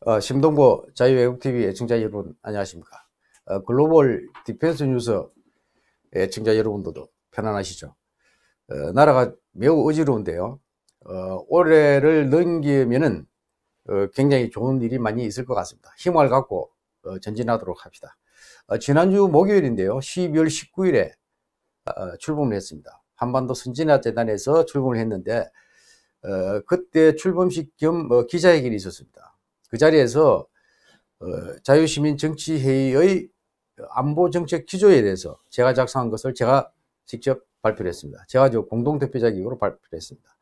어, 심동보 자유애국TV 애청자 여러분 안녕하십니까? 어, 글로벌 디펜스 뉴스 애청자 여러분들도 편안하시죠? 어, 나라가 매우 어지러운데요. 어, 올해를 넘기면은 어, 굉장히 좋은 일이 많이 있을 것 같습니다. 힘을 갖고 어, 전진하도록 합시다. 어, 지난주 목요일인데요. 12월 19일에 어, 출범을 했습니다 한반도 선진화 재단에서 출범을 했는데 어, 그때 출범식 겸 어, 기자회견이 있었습니다 그 자리에서 어, 자유시민 정치회의의 안보 정책 기조에 대해서 제가 작성한 것을 제가 직접 발표를 했습니다. 제가 저 공동대표자격으로 발표를 했습니다.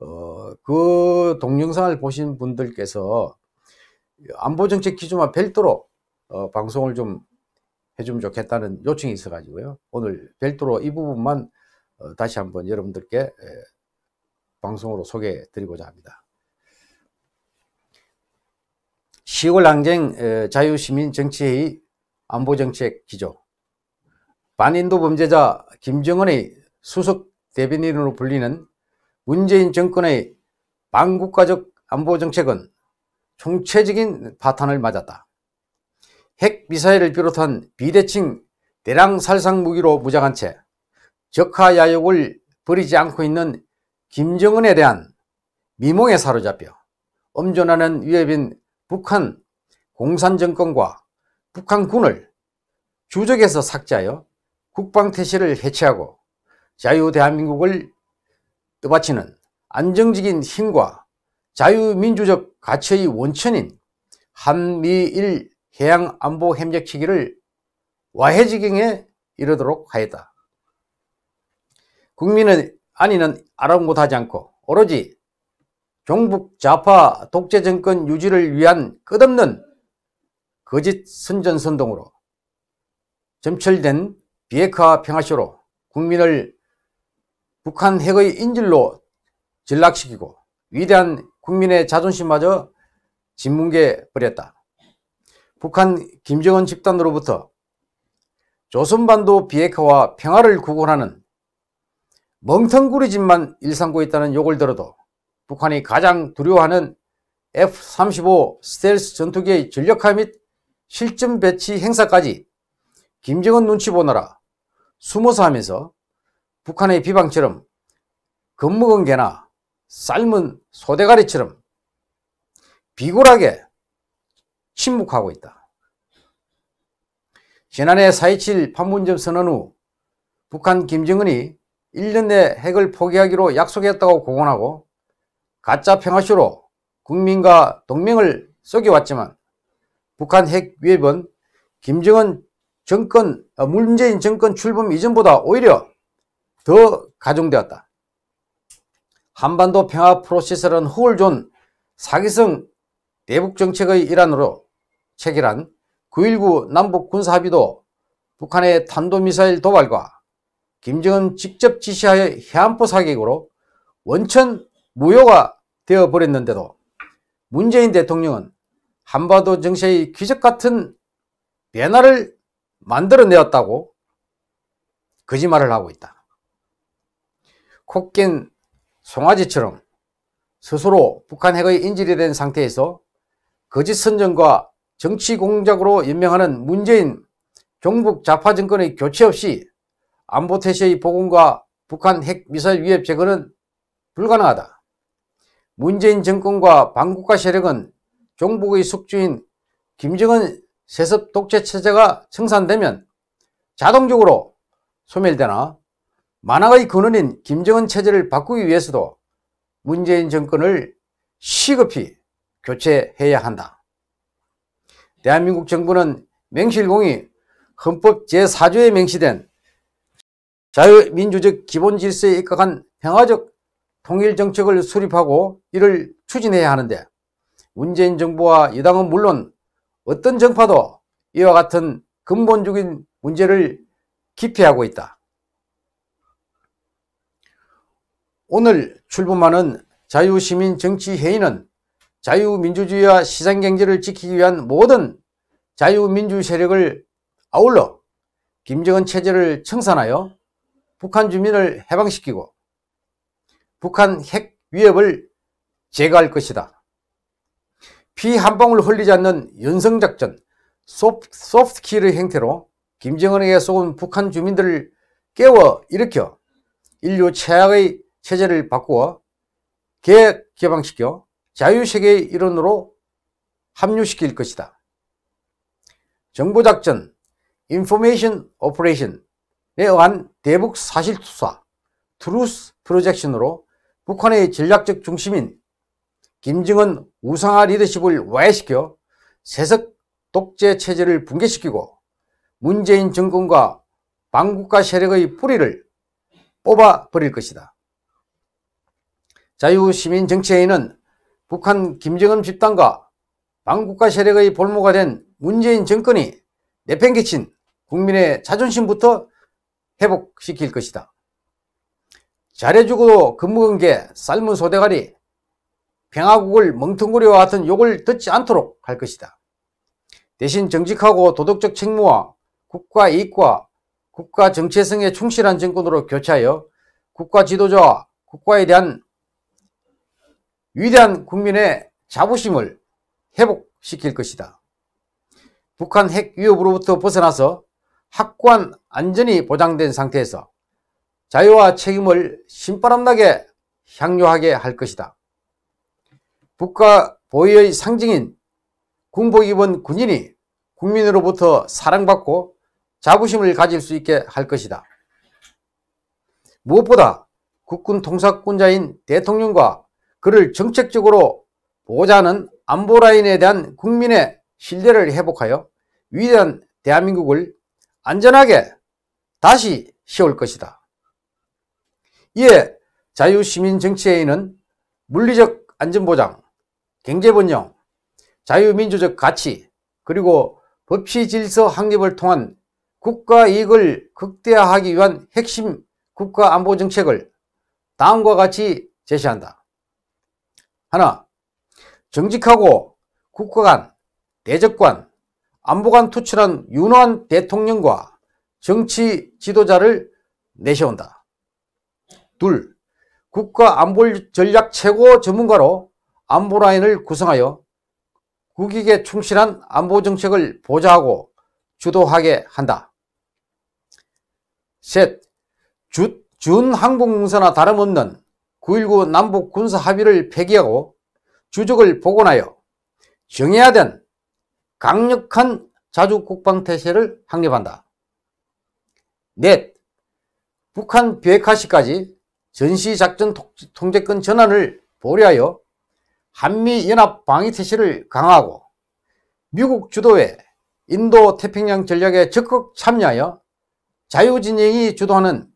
어, 그 동영상을 보신 분들께서 안보 정책 기조와 별도로 어, 방송을 좀 해주면 좋겠다는 요청이 있어가지고요. 오늘 별도로 이 부분만 어, 다시 한번 여러분들께 에, 방송으로 소개해 드리고자 합니다. 10월 항쟁 자유시민 정치회의 안보정책 기조 반인도 범죄자 김정은의 수석 대변인으로 불리는 문재인 정권의 반국가적 안보정책은 총체적인 파탄을 맞았다. 핵 미사일을 비롯한 비대칭 대량 살상 무기로 무장한 채 적하 야욕을 버리지 않고 있는 김정은에 대한 미몽에 사로잡혀 엄존하는 위협인 북한 공산정권과 북한군을 주적에서 삭제하여 국방태세를 해체하고 자유대한민국을 떠받치는 안정적인 힘과 자유민주적 가치의 원천인 한미일 해양안보 협력 체계를 와해지경에 이르도록 하였다. 국민의 안위는 아랑곳하지 않고 오로지 종북 좌파 독재 정권 유지를 위한 끝없는 거짓 선전선동으로 점철된 비핵화 평화쇼로 국민을 북한 핵의 인질로 전락시키고 위대한 국민의 자존심마저 짓뭉개 버렸다. 북한 김정은 집단으로부터 조선반도 비핵화와 평화를 구걸하는 멍텅구리 짓만 일삼고 있다는 욕을 들어도 북한이 가장 두려워하는 F-35 스텔스 전투기의 전력화 및 실전 배치 행사까지 김정은 눈치 보느라 숨어서 하면서 북한의 비방처럼 겁먹은 개나 삶은 소대가리처럼 비굴하게 침묵하고 있다. 지난해 4.27 판문점 선언 후 북한 김정은이 1년 내 핵을 포기하기로 약속했다고 공언하고 가짜 평화쇼로 국민과 동맹을 속여왔지만 북한 핵 위협은 김정은 정권, 어, 문재인 정권 출범 이전보다 오히려 더 가중되었다. 한반도 평화 프로세스는 허울 좋은 사기성 대북 정책의 일환으로 체결한 9.19 남북 군사합의도 북한의 탄도미사일 도발과 김정은 직접 지시하여 해안포 사격으로 원천 무효가 되어버렸는데도 문재인 대통령은 한반도 정세의 기적 같은 변화를 만들어내었다고 거짓말을 하고 있다. 콧깬 송아지처럼 스스로 북한 핵의 인질이 된 상태에서 거짓 선전과 정치 공작으로 연명하는 문재인 종북 좌파 정권의 교체 없이 안보 태세의 복원과 북한 핵 미사일 위협 제거는 불가능하다. 문재인 정권과 반국가 세력은 종북의 숙주인 김정은 세습 독재 체제가 청산되면 자동적으로 소멸되나 만화의 근원인 김정은 체제를 바꾸기 위해서도 문재인 정권을 시급히 교체해야 한다. 대한민국 정부는 맹실공이 헌법 제4조에 명시된 자유민주적 기본 질서에 입각한 평화적 통일 정책을 수립하고 이를 추진해야 하는데 문재인 정부와 여당은 물론 어떤 정파도 이와 같은 근본적인 문제를 기피하고 있다. 오늘 출범하는 자유시민 정치회의는 자유민주주의와 시장경제를 지키기 위한 모든 자유민주 세력을 아울러 김정은 체제를 청산하여 북한 주민을 해방시키고 북한 핵 위협을 제거할 것이다. 피 한 방울 흘리지 않는 연성작전, 소프트, 키를 형태로 김정은에게 쏘은 북한 주민들을 깨워 일으켜 인류 최악의 체제를 바꾸어 개혁 개방시켜 자유세계의 일원으로 합류시킬 것이다. 정보작전, information operation에 의한 대북 사실투사, truth projection으로 북한의 전략적 중심인 김정은 우상화 리더십을 와해시켜 세습 독재 체제를 붕괴시키고 문재인 정권과 반국가 세력의 뿌리를 뽑아버릴 것이다. 자유시민 정치회의는 북한 김정은 집단과 반국가 세력의 볼모가 된 문재인 정권이 내팽개친 국민의 자존심부터 회복시킬 것이다. 잘해주고도 겁먹은 게 삶은 소대가리, 평화국을 멍텅구리와 같은 욕을 듣지 않도록 할 것이다. 대신 정직하고 도덕적 책무와 국가 이익과 국가 정체성에 충실한 정권으로 교체하여 국가 지도자와 국가에 대한 위대한 국민의 자부심을 회복시킬 것이다. 북한 핵 위협으로부터 벗어나서 확고한 안전이 보장된 상태에서 자유와 책임을 신바람나게 향유하게 할 것이다. 국가 보위의 상징인 군복 입은 군인이 국민으로부터 사랑받고 자부심을 가질 수 있게 할 것이다. 무엇보다 국군 통사권자인 대통령과 그를 정책적으로 보호자는 안보라인에 대한 국민의 신뢰를 회복하여 위대한 대한민국을 안전하게 다시 세울 것이다. 이에 자유시민 정치회의는 물리적 안전보장, 경제번영, 자유민주적 가치, 그리고 법치 질서 확립을 통한 국가 이익을 극대화하기 위한 핵심 국가 안보 정책을 다음과 같이 제시한다. 하나, 정직하고 국가 간, 대적관, 안보관 투철한 윤호한 대통령과 정치 지도자를 내세운다. 둘, 국가 안보 전략 최고 전문가로 안보라인을 구성하여 국익에 충실한 안보 정책을 보좌하고 주도하게 한다. 셋, 주, 준항공공사나 다름없는 9.19 남북 군사 합의를 폐기하고 주적을 복원하여 정해야 된 강력한 자주 국방태세를 확립한다. 넷, 북한 비핵화 시까지 전시작전 통제권 전환을 보류하여 한미연합 방위태세를 강화하고 미국 주도의 인도 태평양 전략에 적극 참여하여 자유진영이 주도하는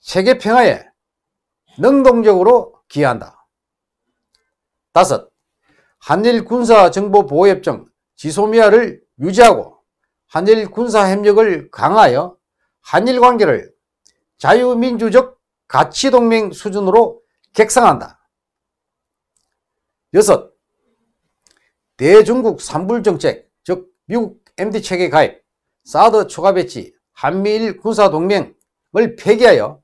세계 평화에 능동적으로 기여한다. 다섯, 한일 군사정보보호협정 지소미아를 유지하고 한일 군사협력을 강화하여 한일 관계를 자유민주적 가치동맹 수준으로 객상한다. 여섯, 대중국 삼불정책, 즉 미국 MD체계 가입, 사드 초과 배치, 한미일 군사동맹을 폐기하여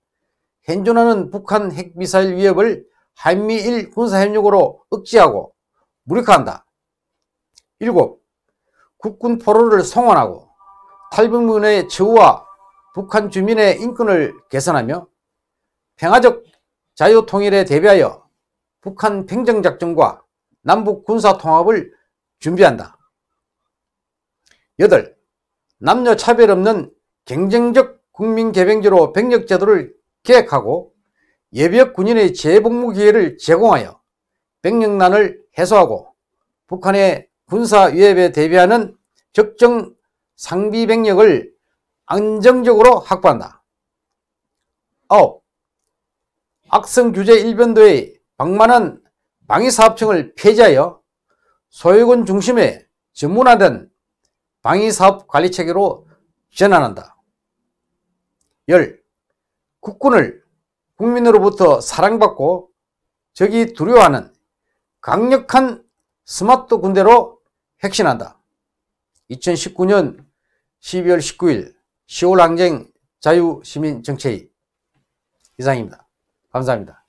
현존하는 북한 핵미사일 위협을 한미일 군사협력으로 억제하고 무력화한다. 일곱, 국군 포로를 송환하고 탈북민의 처우와 북한 주민의 인권을 개선하며 평화적 자유통일에 대비하여 북한 평정작전과 남북 군사통합을 준비한다. 여덟, 남녀 차별 없는 경쟁적 국민개병제로 병력제도를 계획하고 예비역 군인의 재복무 기회를 제공하여 병력난을 해소하고 북한의 군사 위협에 대비하는 적정 상비 병력을 안정적으로 확보한다. 아홉, 악성 규제 일변도의 방만한 방위사업청을 폐지하여 소유권 중심의 전문화된 방위사업 관리체계로 전환한다. 열, 국군을 국민으로부터 사랑받고 적이 두려워하는 강력한 스마트 군대로 혁신한다. 2019년 12월 19일 10월 항쟁 자유시민정체회 이상입니다. 감사합니다.